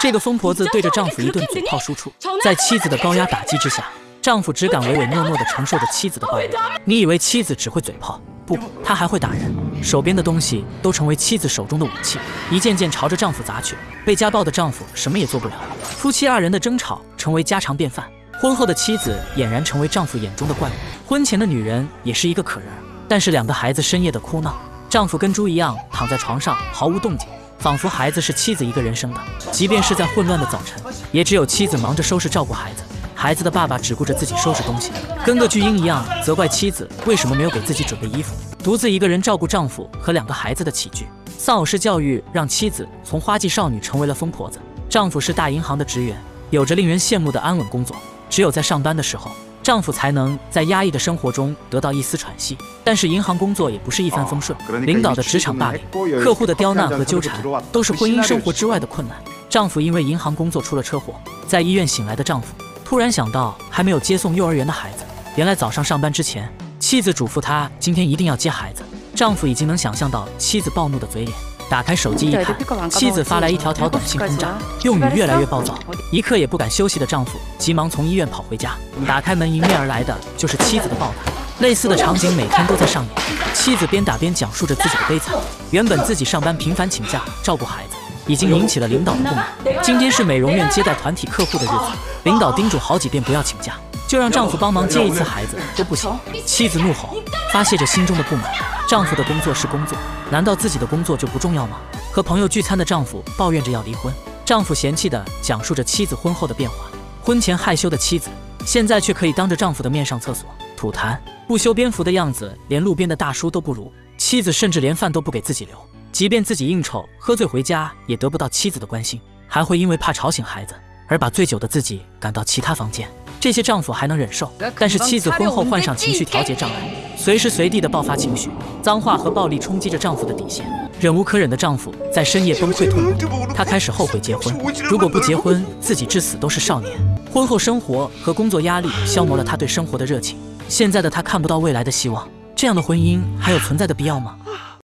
这个疯婆子对着丈夫一顿嘴炮输出，在妻子的高压打击之下，丈夫只敢唯唯诺诺地承受着妻子的暴力。你以为妻子只会嘴炮？不，她还会打人，手边的东西都成为妻子手中的武器，一件件朝着丈夫砸去。被家暴的丈夫什么也做不了，夫妻二人的争吵成为家常便饭。婚后的妻子俨然成为丈夫眼中的怪物，婚前的女人也是一个可人。但是两个孩子深夜的哭闹，丈夫跟猪一样躺在床上毫无动静。仿佛孩子是妻子一个人生的，即便是在混乱的早晨，也只有妻子忙着收拾照顾孩子，孩子的爸爸只顾着自己收拾东西，跟个巨婴一样，责怪妻子为什么没有给自己准备衣服，独自一个人照顾丈夫和两个孩子的起居。丧偶式教育让妻子从花季少女成为了疯婆子，丈夫是大银行的职员，有着令人羡慕的安稳工作，只有在上班的时候。丈夫才能在压抑的生活中得到一丝喘息，但是银行工作也不是一帆风顺，领导的职场霸凌、客户的刁难和纠缠，都是婚姻生活之外的困难。丈夫因为银行工作出了车祸，在医院醒来的丈夫突然想到还没有接送幼儿园的孩子，原来早上上班之前，妻子嘱咐他今天一定要接孩子。丈夫已经能想象到妻子暴怒的嘴脸。打开手机一看，妻子发来一条条短信轰炸，用语越来越暴躁，一刻也不敢休息的丈夫急忙从医院跑回家，打开门迎面而来的就是妻子的暴打。类似的场景每天都在上演，妻子边打边讲述着自己的悲惨。原本自己上班频繁请假照顾孩子，已经引起了领导的不满。今天是美容院接待团体客户的日子，领导叮嘱好几遍不要请假，就让丈夫帮忙接一次孩子都不行。妻子怒吼，发泄着心中的不满。丈夫的工作是工作，难道自己的工作就不重要吗？和朋友聚餐的丈夫抱怨着要离婚，丈夫嫌弃地讲述着妻子婚后的变化。婚前害羞的妻子，现在却可以当着丈夫的面上厕所、吐痰，不修边幅的样子，连路边的大叔都不如。妻子甚至连饭都不给自己留，即便自己应酬喝醉回家，也得不到妻子的关心，还会因为怕吵醒孩子而把醉酒的自己赶到其他房间。这些丈夫还能忍受，但是妻子婚后患上情绪调节障碍，随时随地的爆发情绪，脏话和暴力冲击着丈夫的底线。忍无可忍的丈夫在深夜崩溃痛哭，他开始后悔结婚。如果不结婚，自己至死都是少年。婚后生活和工作压力消磨了他对生活的热情，现在的他看不到未来的希望。这样的婚姻还有存在的必要吗？